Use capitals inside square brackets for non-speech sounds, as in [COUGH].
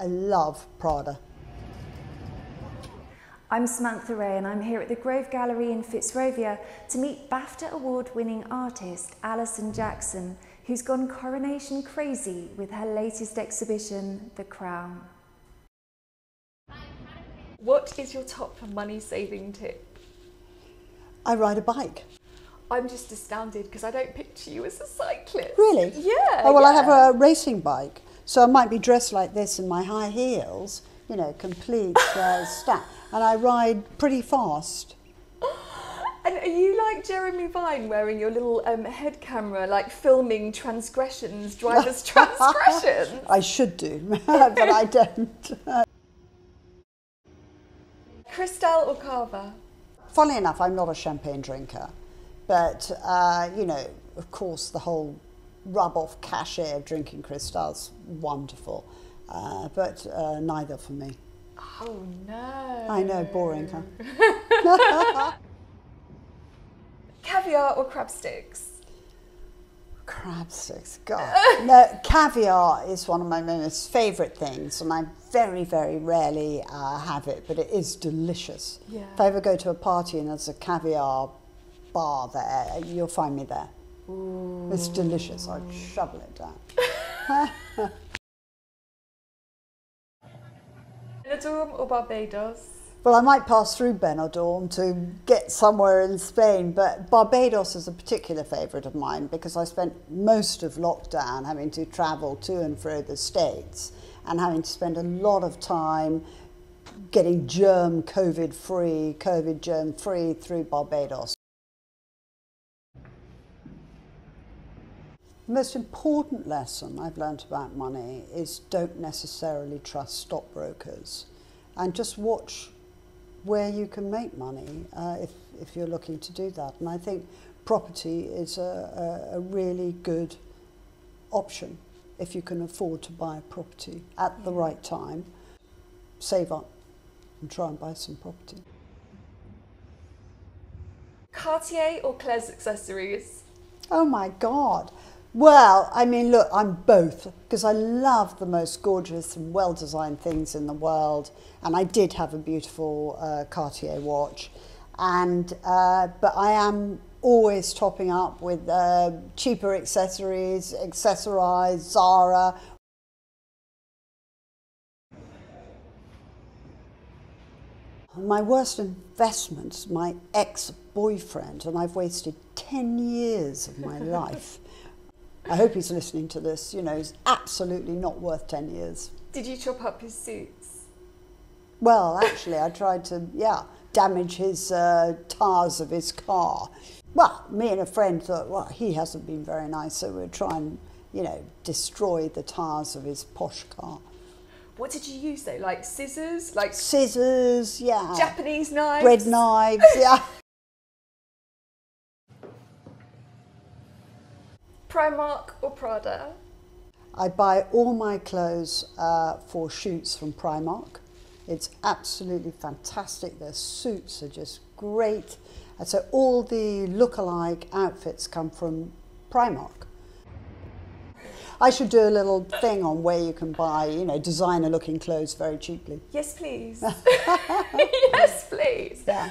I love Prada. I'm Samantha Rea and I'm here at the Grove Gallery in Fitzrovia to meet BAFTA award winning artist Alison Jackson, who's gone coronation crazy with her latest exhibition, The Crown. What is your top money saving tip? I ride a bike. I'm just astounded because I don't picture you as a cyclist. Really? Yeah. Oh, well, I have a racing bike, so I might be dressed like this in my high heels, you know, complete [LAUGHS] uh, stack, and I ride pretty fast. And are you like Jeremy Vine wearing your little um, head camera, like filming transgressions, driver's [LAUGHS] transgressions? I should do, [LAUGHS] but I don't. Cristal or Cava? Funnily enough, I'm not a champagne drinker, but uh, you know, of course, the whole rub off cachet of drinking Cristal's wonderful, uh, but uh, neither for me. Oh no. I know, boring, huh? [LAUGHS] Caviar or crab sticks? Crab sticks, God. [LAUGHS] no, caviar is one of my most favourite things, and I very, very rarely uh, have it, but it is delicious. Yeah. If I ever go to a party and there's a caviar bar there, you'll find me there. It's delicious. I'd shovel it down. Benidorm or Barbados? Well, I might pass through Benidorm to get somewhere in Spain, but Barbados is a particular favourite of mine because I spent most of lockdown having to travel to and fro the States and having to spend a lot of time getting germ COVID free, COVID germ free through Barbados. The most important lesson I've learned about money is don't necessarily trust stockbrokers and just watch where you can make money uh, if, if you're looking to do that. And I think property is a, a, a really good option if you can afford to buy a property at the right time. Save up and try and buy some property. Cartier or Claire's accessories? Oh my God. Well, I mean, look, I'm both because I love the most gorgeous and well designed things in the world. And I did have a beautiful uh, Cartier watch. And, uh, but I am always topping up with uh, cheaper accessories, accessorized, Zara. My worst investment my ex boyfriend, and I've wasted 10 years of my life. [LAUGHS] I hope he's listening to this. You know, he's absolutely not worth 10 years. Did you chop up his suits? Well, actually, I tried to, yeah, damage his uh, tires of his car. Well, me and a friend thought, well, he hasn't been very nice, so we'll try and, you know, destroy the tires of his posh car. What did you use though? Like scissors? Like Scissors, yeah. Japanese knives? Bread knives, yeah. [LAUGHS] Primark or Prada? I buy all my clothes uh, for shoots from Primark. It's absolutely fantastic. Their suits are just great. And so all the look-alike outfits come from Primark. I should do a little thing on where you can buy, you know, designer looking clothes very cheaply. Yes, please. [LAUGHS] [LAUGHS] yes, please. Yeah.